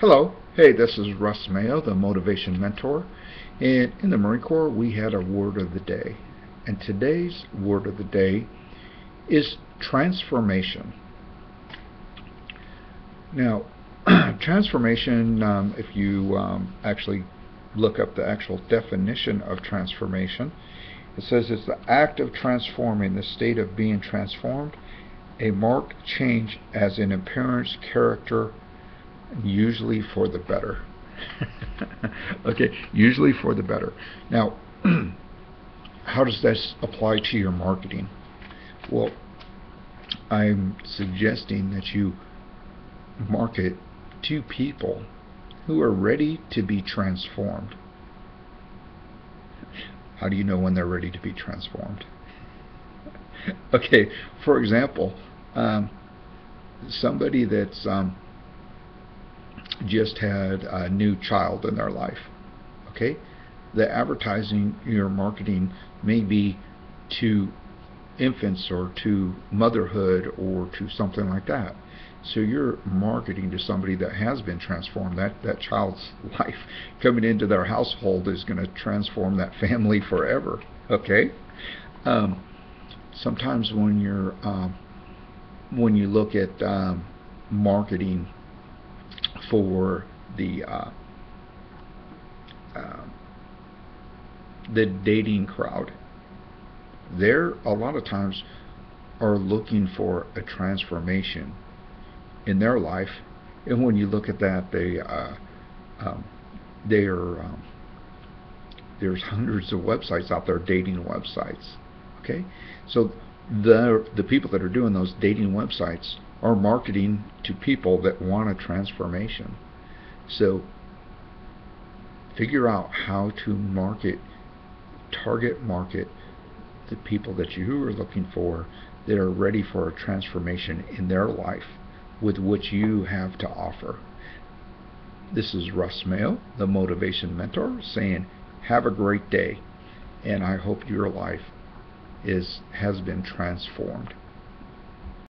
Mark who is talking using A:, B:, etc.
A: Hello, hey, this is Russ Mayo, the Motivation Mentor, and in the Marine Corps we had a word of the day, and today's word of the day is transformation. Now, transformation, um, if you um, actually look up the actual definition of transformation, it says it's the act of transforming, the state of being transformed, a marked change as in appearance, character, usually for the better. okay, usually for the better. Now, how does this apply to your marketing? Well, I'm suggesting that you market to people who are ready to be transformed. How do you know when they're ready to be transformed? okay, for example, um, somebody that's um, just had a new child in their life. Okay? The advertising you're marketing may be to infants or to motherhood or to something like that. So you're marketing to somebody that has been transformed. That that child's life coming into their household is going to transform that family forever. Okay. Um, sometimes when you're um, when you look at um, marketing for the uh, uh, the dating crowd. They're a lot of times are looking for a transformation in their life, and when you look at that, they uh, um, they are um, there's hundreds of websites out there, dating websites. Okay, so the the people that are doing those dating websites are marketing to people that want a transformation. So figure out how to market, target market the people that you are looking for that are ready for a transformation in their life with what you have to offer. This is Russ Mayo, the Motivation Mentor, saying have a great day and I hope your life is has been transformed.